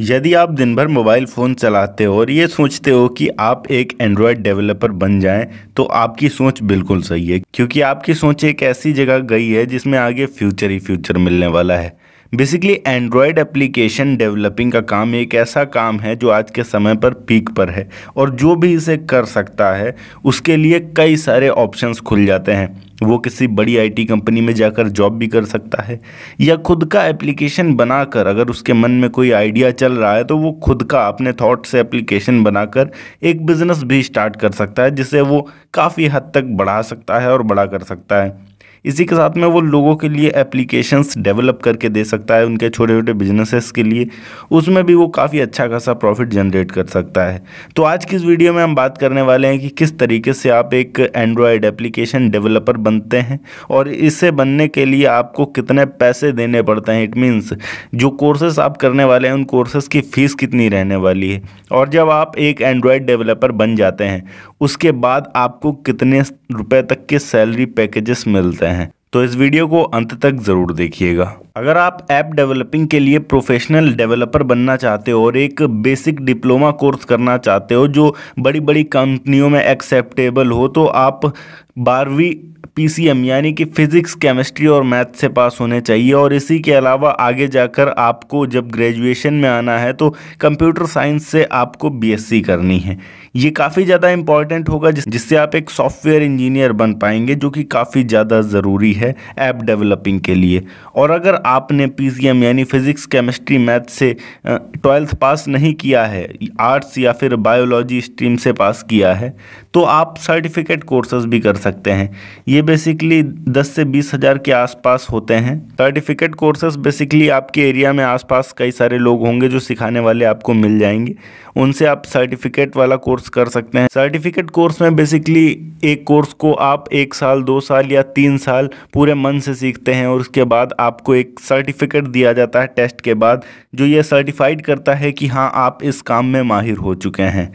यदि आप दिन भर मोबाइल फ़ोन चलाते हो और ये सोचते हो कि आप एक एंड्रॉयड डेवलपर बन जाएँ तो आपकी सोच बिल्कुल सही है, क्योंकि आपकी सोच एक ऐसी जगह गई है जिसमें आगे फ्यूचर ही फ्यूचर मिलने वाला है। बेसिकली एंड्रॉयड एप्लीकेशन डेवलपिंग का काम एक ऐसा काम है जो आज के समय पर पीक पर है, और जो भी इसे कर सकता है, उसके लिए कई सारे ऑप्शंस खुल जाते हैं। वो किसी बड़ी आईटी कंपनी में जाकर जॉब भी कर सकता है, या खुद का एप्लीकेशन बनाकर अगर उसके मन में कोई आइडिया चल रहा है तो वो खुद का अपने थॉट से एप्लीकेशन बनाकर एक बिज़नेस भी स्टार्ट कर सकता है, जिसे वो काफ़ी हद तक बढ़ा सकता है और बड़ा कर सकता है। इसी के साथ में वो लोगों के लिए एप्लीकेशंस डेवलप करके दे सकता है, उनके छोटे छोटे बिजनेसेस के लिए। उसमें भी वो काफ़ी अच्छा खासा प्रॉफिट जनरेट कर सकता है। तो आज की इस वीडियो में हम बात करने वाले हैं कि किस तरीके से आप एक एंड्रॉयड एप्लीकेशन डेवलपर बनते हैं और इससे बनने के लिए आपको कितने पैसे देने पड़ते हैं। इट मीन्स जो कोर्सेस आप करने वाले हैं, उन कोर्सेस की फ़ीस कितनी रहने वाली है। और जब आप एक एंड्रॉयड डेवलपर बन जाते हैं उसके बाद आपको कितने रुपए तक के सैलरी पैकेजेस मिलते हैं। तो इस वीडियो को अंत तक ज़रूर देखिएगा। अगर आप ऐप डेवलपिंग के लिए प्रोफेशनल डेवलपर बनना चाहते हो और एक बेसिक डिप्लोमा कोर्स करना चाहते हो, जो बड़ी बड़ी कंपनियों में एक्सेप्टेबल हो तो आप बारहवीं पीसीएम यानी कि फिज़िक्स केमिस्ट्री और मैथ से पास होने चाहिए। और इसी के अलावा आगे जाकर आपको जब ग्रेजुएशन में आना है तो कंप्यूटर साइंस से आपको बीएससी करनी है। ये काफ़ी ज़्यादा इंपॉर्टेंट होगा, जिस, जिससे आप एक सॉफ्टवेयर इंजीनियर बन पाएँगे, जो कि काफ़ी ज़्यादा ज़रूरी है ऐप डेवलपिंग के लिए। और अगर आपने पीसीएम यानी फिज़िक्स केमिस्ट्री मैथ से ट्वेल्थ पास नहीं किया है आर्ट्स या फिर बायोलॉजी स्ट्रीम से पास किया है तो आप सर्टिफिकेट कोर्सेज भी कर सकते हैं। ये बेसिकली 10 से बीस हज़ार के आसपास होते हैं। सर्टिफिकेट कोर्सेज बेसिकली आपके एरिया में आसपास कई सारे लोग होंगे जो सिखाने वाले आपको मिल जाएँगे। उनसे आप सर्टिफिकेट वाला कोर्स कर सकते हैं। सर्टिफिकेट कोर्स में बेसिकली एक कोर्स को आप एक साल, दो साल या तीन साल पूरे मन से सीखते हैं और उसके बाद आपको एक सर्टिफिकेट दिया जाता है टेस्ट के बाद, जो ये सर्टिफाइड करता है कि हाँ आप इस काम में माहिर हो चुके हैं।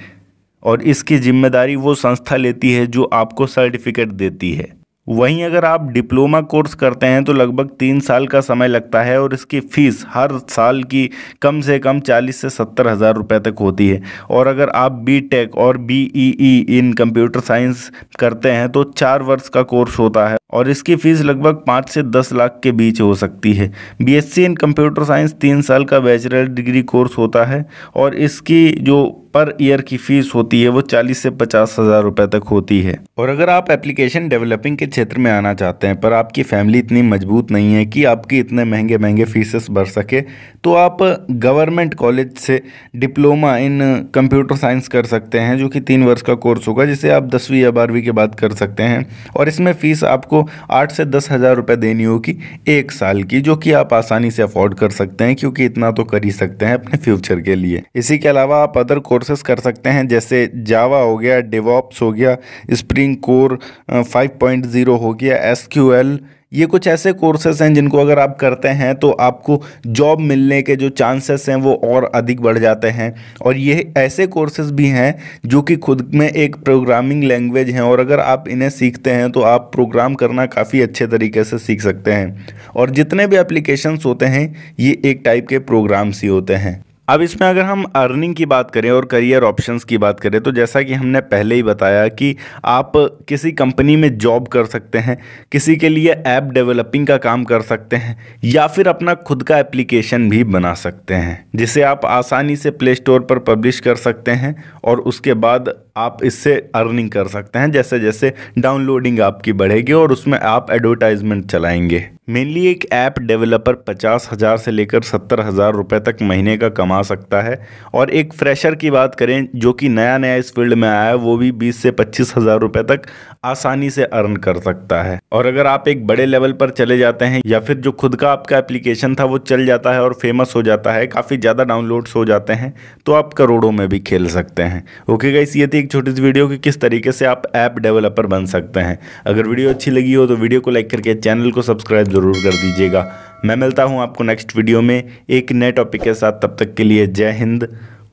और इसकी ज़िम्मेदारी वो संस्था लेती है जो आपको सर्टिफिकेट देती है। वहीं अगर आप डिप्लोमा कोर्स करते हैं तो लगभग तीन साल का समय लगता है और इसकी फ़ीस हर साल की कम से कम चालीस से सत्तर हज़ार रुपये तक होती है। और अगर आप बी टेक और B E E in computer science करते हैं तो चार वर्ष का कोर्स होता है और इसकी फ़ीस लगभग पाँच से दस लाख के बीच हो सकती है। B S C in computer science तीन साल का बैचलर डिग्री कोर्स होता है और इसकी जो पर ईयर की फ़ीस होती है, वो चालीस से पचास हज़ार रुपये तक होती है। और अगर आप एप्लीकेशन डेवलपिंग के क्षेत्र में आना चाहते हैं, पर आपकी फैमिली इतनी मज़बूत नहीं है कि आपकी इतने महँगे महँगे फीसेस भर सके तो आप गवर्नमेंट कॉलेज से डिप्लोमा इन कंप्यूटर साइंस कर सकते हैं, जो कि तीन वर्ष का कोर्स होगा, जिसे आप दसवीं या बारहवीं के बाद कर सकते हैं। और इसमें फ़ीस आपको आठ से दस हज़ार रुपये देनी होगी एक साल की, जो कि आप आसानी से अफोर्ड कर सकते हैं, क्योंकि इतना तो कर ही सकते हैं अपने फ्यूचर के लिए। इसी के अलावा आप अदर कोर्सेस कर सकते हैं, जैसे जावा हो गया डिवॉप्स हो गया spring core five point zero हो गया एसक्यूएल ये कुछ ऐसे कोर्सेज हैं जिनको अगर आप करते हैं तो आपको जॉब मिलने के जो चांसेस हैं वो और अधिक बढ़ जाते हैं। और ये ऐसे कोर्सेज भी हैं जो कि खुद में एक प्रोग्रामिंग लैंग्वेज हैं और अगर आप इन्हें सीखते हैं तो आप प्रोग्राम करना काफ़ी अच्छे तरीके से सीख सकते हैं। और जितने भी एप्लीकेशंस होते हैं, ये एक टाइप के प्रोग्राम्स ही होते हैं। अब इसमें अगर हम अर्निंग की बात करें और करियर ऑप्शंस की बात करें तो जैसा कि हमने पहले ही बताया कि आप किसी कंपनी में जॉब कर सकते हैं, किसी के लिए ऐप डेवलपिंग का काम कर सकते हैं, या फिर अपना खुद का एप्लीकेशन भी बना सकते हैं, जिसे आप आसानी से प्ले स्टोर पर पब्लिश कर सकते हैं और उसके बाद आप इससे अर्निंग कर सकते हैं जैसे जैसे डाउनलोडिंग आपकी बढ़ेगी और उसमें आप एडवर्टाइजमेंट चलाएँगे। मेनली एक ऐप डेवलपर पचास हज़ार से लेकर सत्तर हज़ार रुपये तक महीने का कमा सकता है। और एक फ्रेशर की बात करें, जो कि नया नया इस फ़ील्ड में आया है, वो भी बीस से पच्चीस हज़ार रुपये तक आसानी से अर्न कर सकता है। और अगर आप एक बड़े लेवल पर चले जाते हैं, या फिर जो खुद का आपका एप्लीकेशन था, वो चल जाता है और फ़ेमस हो जाता है, काफ़ी ज़्यादा डाउनलोड्स हो जाते हैं तो आप करोड़ों में भी खेल सकते हैं। ओके गाइस, ये थी एक छोटी सी वीडियो की किस तरीके से आप ऐप डेवलपर बन सकते हैं। अगर वीडियो अच्छी लगी हो तो वीडियो को लाइक करके चैनल को सब्सक्राइब ज़रूर कर दीजिएगा। मैं मिलता हूँ आपको नेक्स्ट वीडियो में। एक नए टॉपिक के साथ, तब तक के लिए जय हिंद,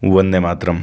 वंदे मातरम।